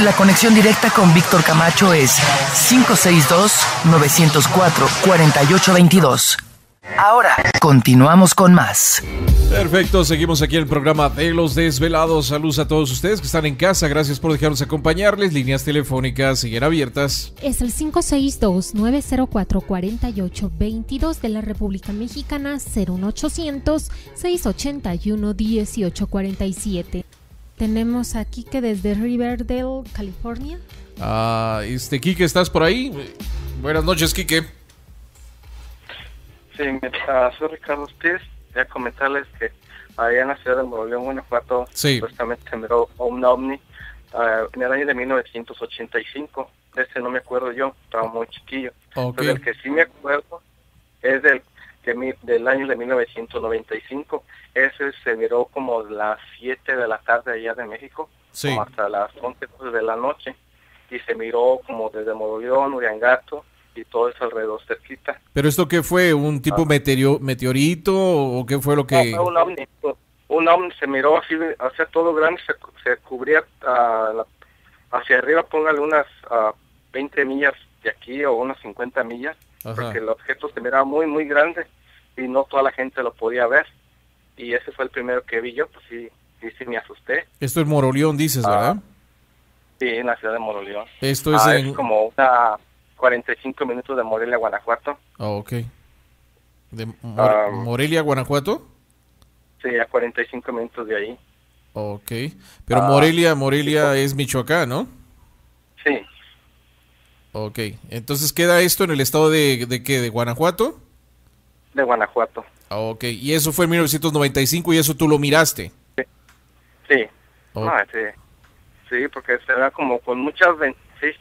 La conexión directa con Víctor Camacho es 562-904-4822. Ahora, continuamos con más. Perfecto, seguimos aquí en el programa de Los Desvelados. Saludos a todos ustedes que están en casa. Gracias por dejarnos acompañarles. Líneas telefónicas siguen abiertas. Es el 562-904-4822 de la República Mexicana, 01800-681-1847. Tenemos aquí que desde Riverdale, California. Ah, este, Quique, ¿estás por ahí? Buenas noches, Quique. Sí, me, uh, soy Ricardo Ortiz. Voy a comentarles que allá en la ciudad de Moroleón, Guanajuato, Sí. supuestamente se miró un ovni ah, en el año de 1985. Ese no me acuerdo yo, estaba muy chiquillo. Ok. Pero el que sí me acuerdo es del, que mi- del año de 1995. Ese se miró como las 7 de la tarde allá de México, Sí. como hasta las 11 de la noche. Y se miró como desde Moroleón, Uriangato y todo eso alrededor cerquita. ¿Pero esto qué fue? ¿Un tipo meteorio- meteorito o qué fue lo que...? No, un ovni. Un ovni se miró así, hacia todo grande, se, cu- se cubría ah, la- hacia arriba, póngale unas ah, 20 millas de aquí o unas 50 millas, Ajá. porque el objeto se miraba muy, muy grande y no toda la gente lo podía ver. Y ese fue el primero que vi yo, pues sí, sí, sí me asusté. Esto es Moroleón, dices, Ah, ¿verdad? Sí, en la ciudad de Moroleón. Esto es Ah, en... es como una 45 minutos de Morelia, Guanajuato. Ah, ok. ¿De Mor- Ah. Morelia, Guanajuato? Sí, a 45 minutos de ahí. Ok. Pero Ah. Morelia, Morelia es Michoacán, ¿no? Sí, Ok. Entonces queda esto en el estado de, de qué? ¿De Guanajuato? de Guanajuato. Ah, ok. Y eso fue en 1995 y eso tú lo miraste. Sí. Oh. Ah, sí. Sí, porque se da como con muchas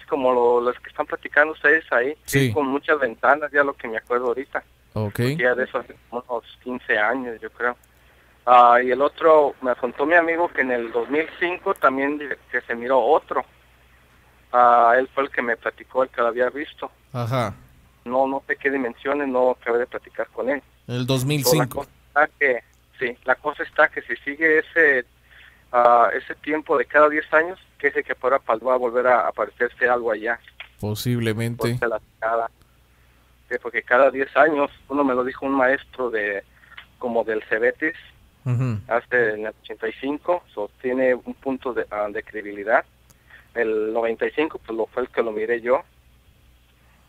como lo- los que están platicando ustedes ahí, sí. Con muchas ventanas, ya lo que me acuerdo ahorita, Ok. ya de eso hace unos 15 años, yo creo. Ah, y el otro, me contó mi amigo que en el 2005 también que se miró otro. Ah, él fue el que me platicó, el que lo había visto. Ajá. No, no sé qué dimensiones, no acabé de platicar con él. El Pero la 2005. cosa está que, sí, la cosa está que si sigue ese ah, ese tiempo de cada 10 años, que es el que para va a volver a aparecerse algo allá, Posiblemente. porque cada 10 años, uno me lo dijo un maestro de como del Cebetis, Ujú. hace en el 85, so, tiene un punto de, ah, de credibilidad. El 95, pues lo fue el que lo miré yo,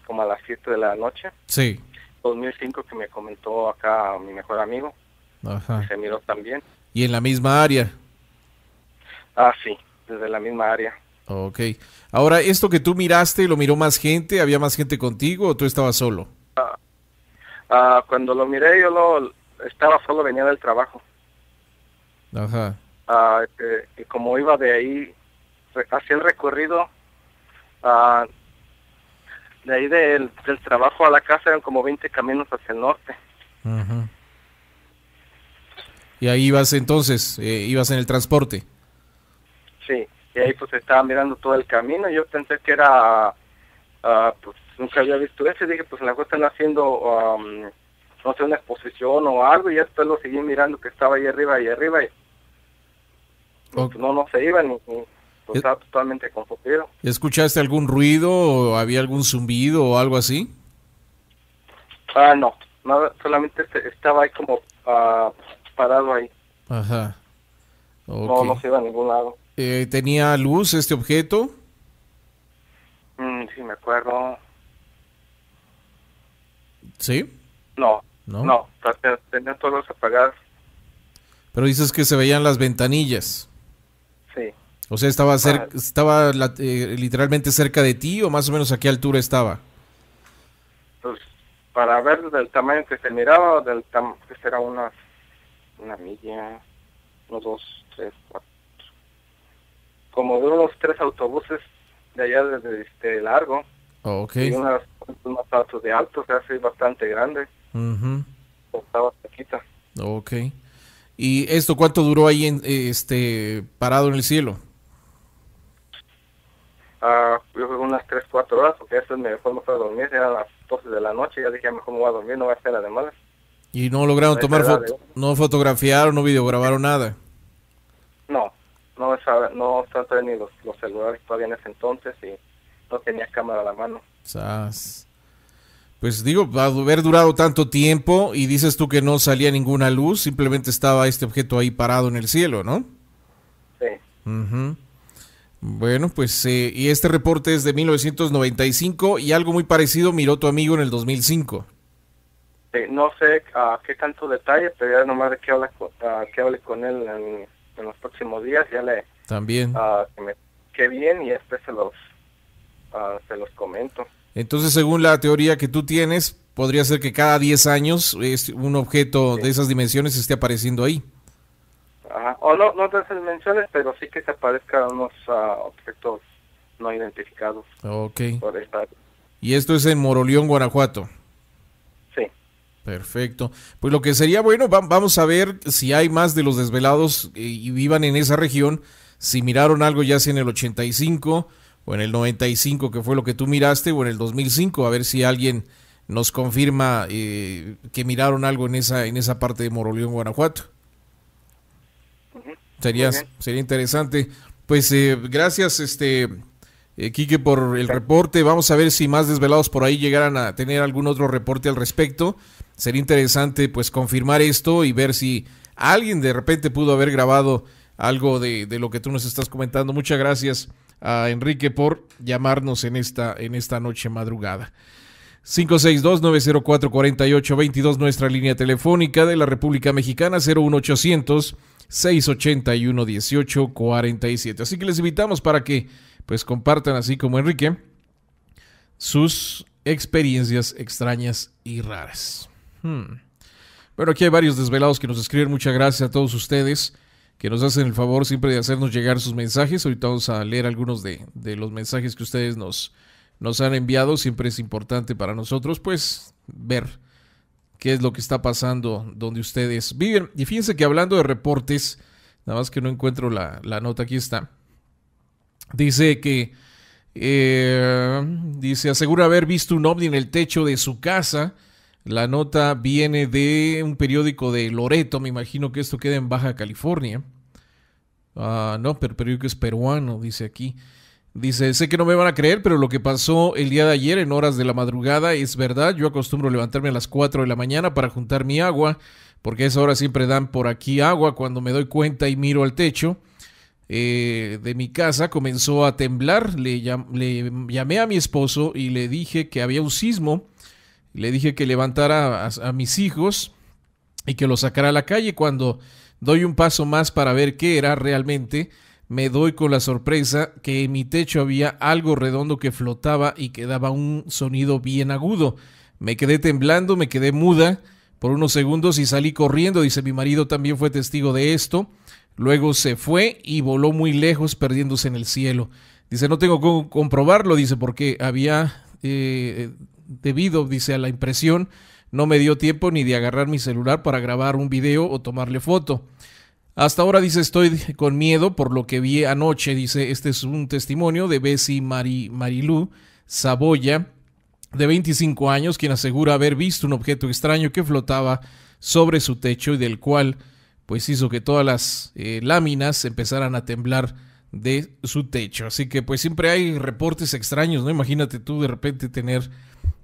como a las 7 de la noche. Sí. 2005 que me comentó acá mi mejor amigo, Ajá. se miró también. Y en la misma área. Ah, sí, desde la misma área. Ok. Ahora, esto que tú miraste, ¿lo miró más gente? ¿Había más gente contigo o tú estabas solo? Ah, cuando lo miré yo lo estaba solo, venía del trabajo. Ajá. Ah, este, y como iba de ahí, hacía el recorrido, ah, de ahí del, del trabajo a la casa eran como 20 caminos hacia el norte. Ajá. Y ahí ibas entonces, eh, ibas en el transporte. Y ahí pues estaba mirando todo el camino. Yo pensé que era, pues nunca había visto eso. Y dije, pues en la cosa están haciendo, am, no sé, una exposición o algo. Y después lo seguí mirando que estaba ahí arriba y arriba. Y, pues, no, no se iba ni, ni- pues, Eh. estaba totalmente confundido. ¿Escuchaste algún ruido o había algún zumbido o algo así? Ah, no, nada, solamente este- estaba ahí como ah, parado ahí. Ajá. No, no se iba a ningún lado. Eh, ¿Tenía luz este objeto? Mm, sí, me acuerdo. Sí. No, ¿No? no, tenía- tenía todos apagados. Pero dices que se veían las ventanillas. Sí. O sea, estaba, Ah. estaba la- eh, literalmente cerca de ti o más o menos a qué altura estaba. pues para ver del tamaño que se miraba, del tam que será una, una milla, unos dos, tres, cuatro, como de unos tres autobuses de allá desde este largo Ok. y unas unos autos de alto, sea, sí, bastante grande, Ujú. estaba cerquita. Ok. ¿Y esto cuánto duró ahí en, este parado en el cielo? Uh, yo creo unas 3, 4 horas, porque eso me dejó a dormir, eran las 12 de la noche, ya dije, mejor me voy a dormir, no voy a hacer nada malas. ¿Y no lograron tomar fotos, no fotografiaron, no videograbaron nada? No, estaban ni los, los, celulares todavía en ese entonces y no tenía cámara a la mano. Pues digo, va a haber durado tanto tiempo y dices tú que no salía ninguna luz, simplemente estaba este objeto ahí parado en el cielo, ¿no? Sí. Bueno, pues eh, y este reporte es de 1995 y algo muy parecido miró tu amigo en el 2005. Sí, no sé a qué tanto detalle, pero ya nomás de que hable, que hable con él en, los próximos días, ya le... También. que me quede bien y después se los, se los comento. Entonces, según la teoría que tú tienes, podría ser que cada 10 años un objeto de esas dimensiones esté apareciendo ahí. Ajá. O no, no de esas dimensiones, pero sí que se aparezcan unos ah, objetos no identificados. Ok. Por Y esto es en Moroleón, Guanajuato. Sí. Perfecto. Pues lo que sería bueno, vamos a ver si hay más de los desvelados eh, y vivan en esa región, si miraron algo ya sea en el 85 o en el 95, que fue lo que tú miraste, o en el 2005, a ver si alguien nos confirma eh, que miraron algo en esa, en esa parte de Moroleón, Guanajuato. Sería, sería interesante. Pues eh, gracias, este eh, Quique, por el reporte. Vamos a ver si más desvelados por ahí llegaran a tener algún otro reporte al respecto. Sería interesante pues confirmar esto y ver si alguien de repente pudo haber grabado algo de, de lo que tú nos estás comentando. Muchas gracias a Enrique por llamarnos en esta, en esta noche madrugada. 562-904-4822, nuestra línea telefónica de la República Mexicana, 01800 681 1847. Así que les invitamos para que pues compartan así como Enrique sus experiencias extrañas y raras. Hmm. Bueno, aquí hay varios desvelados que nos escriben. Muchas gracias a todos ustedes que nos hacen el favor siempre de hacernos llegar sus mensajes. Ahorita vamos a leer algunos de, los mensajes que ustedes nos, nos han enviado. Siempre es importante para nosotros, pues, ver qué es lo que está pasando donde ustedes viven. Y fíjense que hablando de reportes, nada más que no encuentro la, nota, aquí está. Dice que, eh, dice, asegura haber visto un ovni en el techo de su casa. La nota viene de un periódico de Loreto, me imagino que esto queda en Baja California. Ah, no, pero el periódico es peruano, dice aquí. Dice, sé que no me van a creer, pero lo que pasó el día de ayer en horas de la madrugada es verdad. Yo acostumbro levantarme a las 4 de la mañana para juntar mi agua, porque a esa hora siempre dan por aquí agua. Cuando me doy cuenta y miro al techo eh, de mi casa, comenzó a temblar. Le, llamé a mi esposo y le dije que había un sismo. Le dije que levantara a mis hijos y que los sacara a la calle. Cuando doy un paso más para ver qué era realmente, me doy con la sorpresa que en mi techo había algo redondo que flotaba y que daba un sonido bien agudo. Me quedé temblando, me quedé muda por unos segundos y salí corriendo, dice mi marido también fue testigo de esto. Luego se fue y voló muy lejos perdiéndose en el cielo. Dice, no tengo cómo comprobarlo, dice, porque había, eh, debido, dice, a la impresión, no me dio tiempo ni de agarrar mi celular para grabar un video o tomarle foto. Hasta ahora dice estoy con miedo por lo que vi anoche, dice este es un testimonio de Bessie Mari, Marilú Saboya, de 25 años, quien asegura haber visto un objeto extraño que flotaba sobre su techo y del cual pues hizo que todas las eh, láminas empezaran a temblar de su techo. Así que pues siempre hay reportes extraños, ¿no? Imagínate tú de repente tener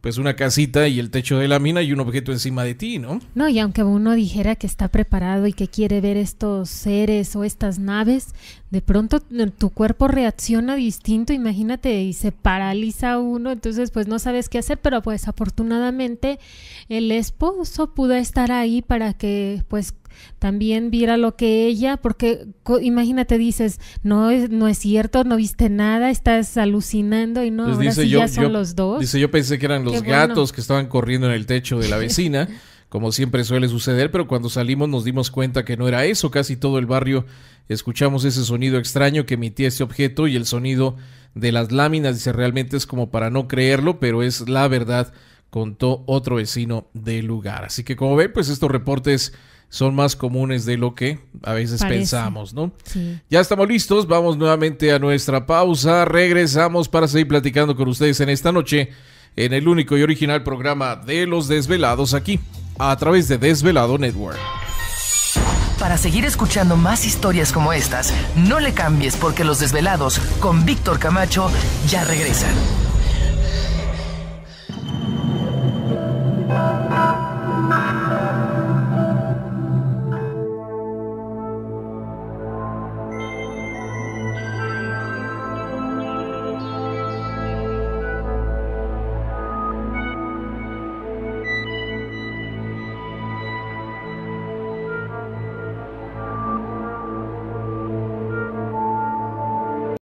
pues una casita y el techo de la mina y un objeto encima de ti, ¿no? No, y aunque uno dijera que está preparado y que quiere ver estos seres o estas naves, de pronto tu cuerpo reacciona distinto, imagínate, y se paraliza uno, entonces pues no sabes qué hacer, pero pues afortunadamente el esposo pudo estar ahí para que pues también viera lo que ella, porque imagínate, dices, no es, no es cierto, no viste nada, estás alucinando y no, pues ahora sí ya son los dos. Dice, yo pensé que eran los gatos que estaban corriendo en el techo de la vecina, como siempre suele suceder, pero cuando salimos nos dimos cuenta que no era eso, casi todo el barrio escuchamos ese sonido extraño que emitía ese objeto y el sonido de las láminas, dice, realmente es como para no creerlo, pero es la verdad, contó otro vecino del lugar. Así que como ven, pues estos reportes son más comunes de lo que a veces pensamos, ¿no? Ya estamos listos, vamos nuevamente a nuestra pausa, regresamos para seguir platicando con ustedes en esta noche en el único y original programa de los desvelados aquí, a través de Desvelado Network. Para seguir escuchando más historias como estas, no le cambies porque los desvelados con Víctor Camacho ya regresan.